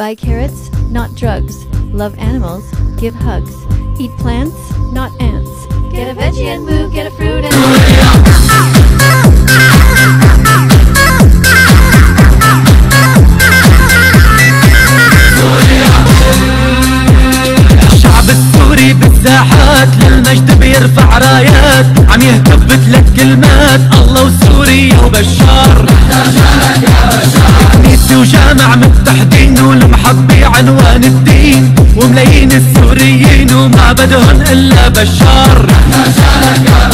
Buy carrots, not drugs. Love animals, give hugs. Eat plants, not ants. Get a veggie and move, get a fruit and الشعب السوري بالساحات للمجد بيرفع رايات عم يهتف بثلاث كلمات الله وسوريا وبشار نسمع متحدين والمحط عنوان الدين. وملايين السوريين وما بدهن إلا بشار. نحن شاركة